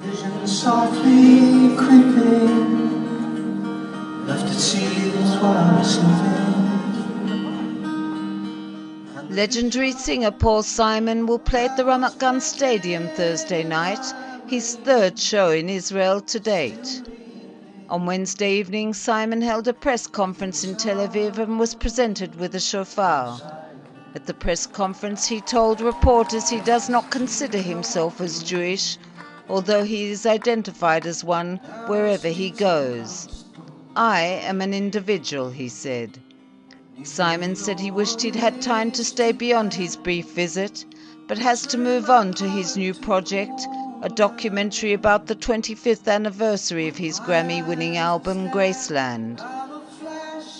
vision softly creeping left its seeds while sleeping. Legendary singer Paul Simon will play at the Ramat Gan Stadium Thursday night, his third show in Israel to date. On Wednesday evening, Simon held a press conference in Tel Aviv and was presented with a shofar. At the press conference, he told reporters he does not consider himself as Jewish, although he is identified as one wherever he goes. I am an individual, he said. Simon said he wished he'd had time to stay beyond his brief visit, but has to move on to his new project, a documentary about the 25th anniversary of his Grammy winning album Graceland.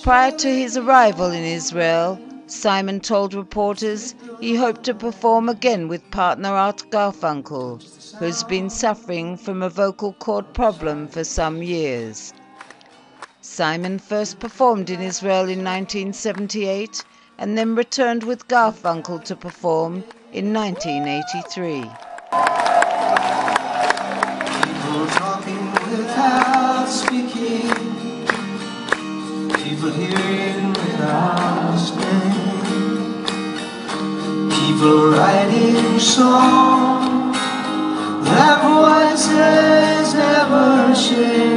Prior to his arrival in Israel, Simon told reporters he hoped to perform again with partner Art Garfunkel, who's been suffering from a vocal cord problem for some years. Simon first performed in Israel in 1978 and then returned with Garfunkel to perform in 1983. People hearing without. People writing songs that voices never share.